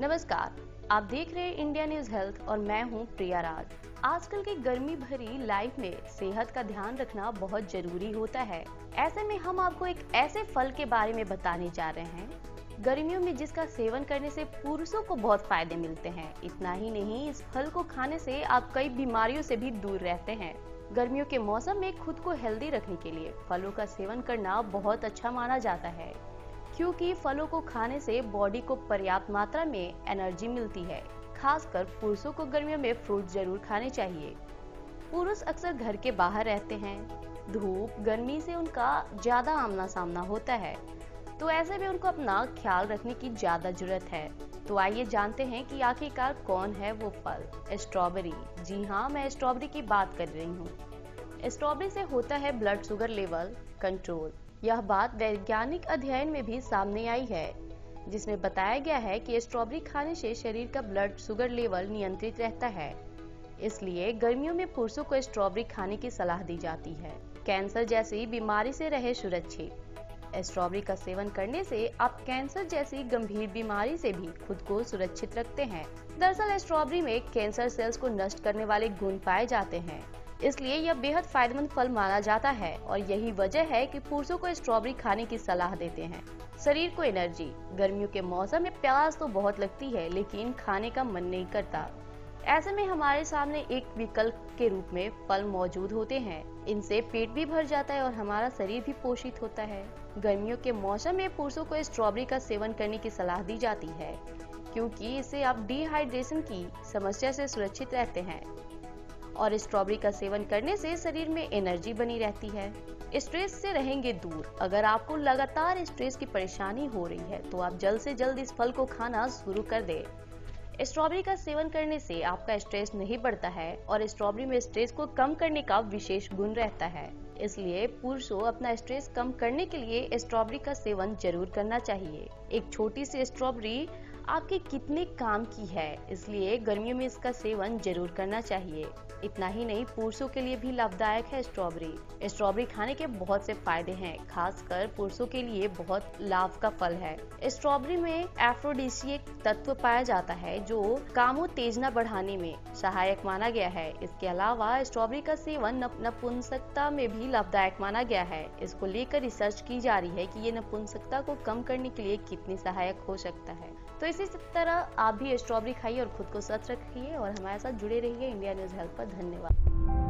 नमस्कार, आप देख रहे हैं इंडिया न्यूज़ हेल्थ और मैं हूँ प्रिया राज। आजकल की गर्मी भरी लाइफ में सेहत का ध्यान रखना बहुत ज़रूरी होता है। ऐसे में हम आपको एक ऐसे फल के बारे में बताने जा रहे हैं। गर्मियों में जिसका सेवन करने से पुरुषों को बहुत फ़ायदे मिलते हैं। इतना ही नहीं, इस फल को खाने से आप कई बीमारियों से भी दूर रहते हैं। गर्मियों के मौसम में खुद को हेल्दी रखने के लिए फलों का सेवन करना बहुत अच्छा माना जाता है। क्योंकि फलों को खाने से बॉडी को पर्याप्त मात्रा में एनर्जी मिलती है। खासकर पुरुषों को गर्मियों में फ्रूट ज़रूर खाने चाहिए। पुरुष अक्सर घर के बाहर रहते हैं। धूप, गर्मी से उनका ज़्यादा आमना सामना होता है। तो ऐसे में उनको अपना ख्याल रखने की ज़्यादा ज़रूरत है। तो आइए जानते हैं कि आखिरकार कौन है वो फल। स्ट्रॉबेरी। जी हाँ मैं स्ट्रॉबेरी की बात कर रही हूँ। स्ट्रॉबेरी से होता है ब्लड शुगर लेवल कंट्रोल यह बात वैज्ञानिक अध्ययन में भी सामने आई है, जिसमें बताया गया है कि स्ट्रॉबेरी खाने से शरीर का ब्लड शुगर लेवल नियंत्रित रहता है। इसलिए गर्मियों में पुरुषों को स्ट्रॉबेरी खाने की सलाह दी जाती है। कैंसर जैसी बीमारी से रहे सुरक्षित। स्ट्रॉबेरी का सेवन करने से आप कैंसर जैसी गंभीर बीमारी से भी खुद को सुरक्षित रखते हैं। दरअसल स्ट्रॉबेरी में कैंसर सेल्स को नष्ट करने वाले गुण पाए जाते हैं। इसलिए यह बेहद फ़ायदेमंद फल माना जाता है और यही वजह है कि पुरुषों को स्ट्रॉबेरी खाने की सलाह देते हैं। शरीर को एनर्जी, गर्मियों के मौसम में प्यास तो बहुत लगती है, लेकिन खाने का मन नहीं करता। ऐसे में हमारे सामने एक विकल्प के रूप में फल मौजूद होते हैं। इनसे पेट भी भर जाता है और हमारा शरीर भी पोषित होता है। गर्मियों के मौसम में पुरुषों को स्ट्रॉबेरी का सेवन करने की सलाह दी जाती है, क्योंकि इससे आप डिहाइड्रेशन की समस्या से सुरक्षित रहते हैं। और स्ट्रॉबेरी का सेवन करने से शरीर में एनर्जी बनी रहती है। स्ट्रेस से रहेंगे दूर। अगर आपको लगातार स्ट्रेस की परेशानी हो रही है तो आप जल्द से जल्द इस फल को खाना शुरू कर दे। स्ट्रॉबेरी का सेवन करने से आपका स्ट्रेस नहीं बढ़ता है और स्ट्रॉबेरी में स्ट्रेस को कम करने का विशेष गुण रहता है। इसलिए पुरुषों अपना स्ट्रेस कम करने के लिए स्ट्रॉबेरी का सेवन ज़रूर करना चाहिए। एक छोटी सी स्ट्रॉबेरी आपके कितने काम की है? इसलिए गर्मियों में इसका सेवन ज़रूर करना चाहिए। इतना ही नहीं, पुरुषों के लिए भी लाभदायक है स्ट्रॉबेरी। स्ट्रॉबेरी खाने के बहुत से फ़ायदे हैं, खासकर पुरुषों के लिए बहुत लाभ का फल है। स्ट्रॉबेरी में एफ्रोडिसियक तत्व पाया जाता है, जो कामोत्तेजना बढ़ाने में सहायक माना गया है। इसके अलावा स्ट्रॉबेरी का सेवन नपुंसकता में भी लाभदायक माना गया है। इसको लेकर रिसर्च की जा रही है की ये नपुंसकता को कम करने के लिए कितनी सहायक हो सकता है। तो इसी तरह आप भी स्ट्रॉबेरी खाइए और खुद को स्वस्थ रखिए और हमारे साथ जुड़े रहिए इंडिया न्यूज़ हेल्प पर। धन्यवाद।